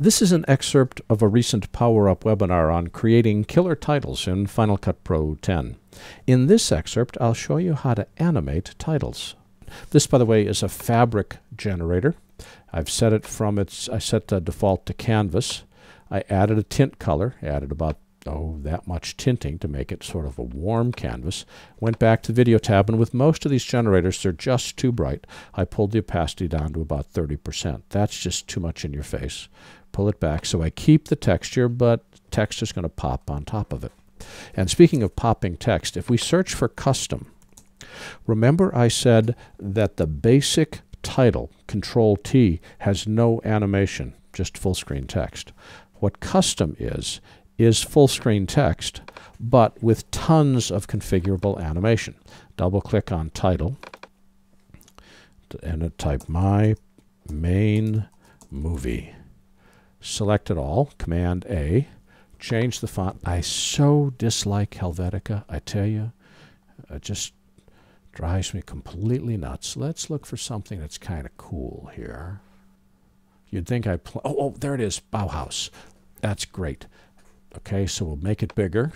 This is an excerpt of a recent Power Up webinar on creating killer titles in Final Cut Pro 10. In this excerpt, I'll show you how to animate titles. This, by the way, is a fabric generator. I've set it from its, I set the default to canvas. I added a tint color, added about oh, that much tinting to make it sort of a warm canvas. Went back to the video tab, and with most of these generators, they're just too bright. I pulled the opacity down to about 30%. That's just too much in your face. Pull it back so I keep the texture, but text is going to pop on top of it. And speaking of popping text, if we search for custom, remember I said that the basic title, Control T, has no animation, just full screen text. What custom is, is full screen text, but with tons of configurable animation. Double click on title and type my main movie. Select it all, Command A, change the font. I so dislike Helvetica, I tell you. Uh, it just drives me completely nuts. Let's look for something that's kind of cool here. You'd think I oh, oh, there it is, Bauhaus. That's great. Okay, so we'll make it bigger,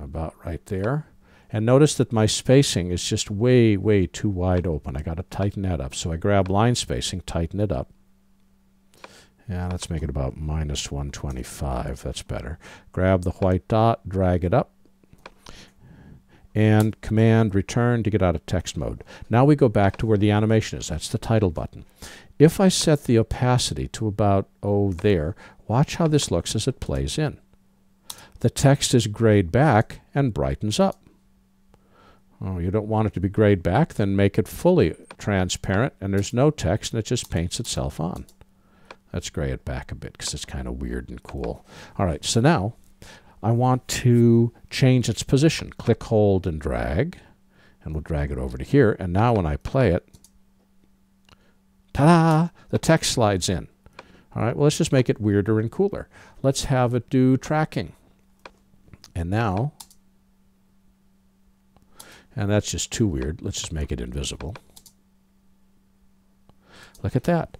about right there. And notice that my spacing is just way, way too wide open. I got to tighten that up. So I grab line spacing, tighten it up. Yeah, let's make it about minus 125. That's better. Grab the white dot, drag it up, and Command Return to get out of text mode. Now we go back to where the animation is. That's the title button. If I set the opacity to about, oh, there, watch how this looks as it plays in. The text is grayed back and brightens up. Oh, you don't want it to be grayed back? Then make it fully transparent and there's no text and it just paints itself on. Let's gray it back a bit because it's kind of weird and cool. All right, so now I want to change its position. Click, hold, and drag. And we'll drag it over to here. And now when I play it, ta-da, the text slides in. All right, well, let's just make it weirder and cooler. Let's have it do tracking. And now, and that's just too weird. Let's just make it invisible. Look at that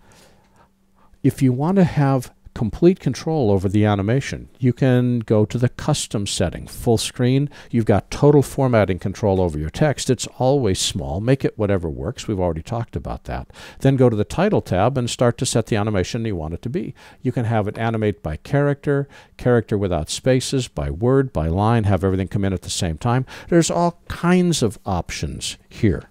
if you want to have complete control over the animation, you can go to the custom setting, full screen. You've got total formatting control over your text. It's always small. Make it whatever works. We've already talked about that. Then go to the title tab and start to set the animation you want it to be. You can have it animate by character, character without spaces, by word, by line, have everything come in at the same time. There's all kinds of options here.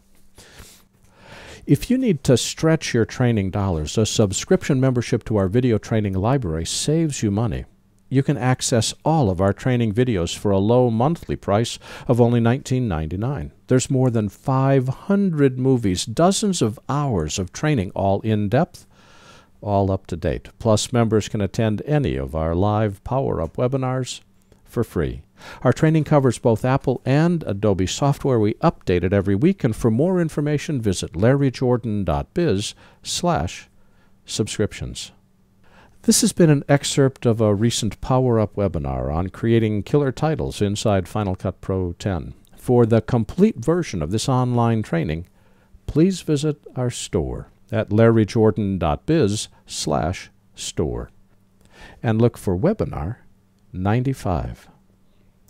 If you need to stretch your training dollars, a subscription membership to our video training library saves you money. You can access all of our training videos for a low monthly price of only $19.99. There's more than 500 movies, dozens of hours of training, all in depth, all up to date. Plus, members can attend any of our live Power Up webinars for free. Our training covers both Apple and Adobe software. We update it every week, and for more information, visit larryjordan.biz slash subscriptions. This has been an excerpt of a recent Power Up webinar on creating killer titles inside Final Cut Pro 10. For the complete version of this online training, please visit our store at larryjordan.biz slash store and look for webinar 95.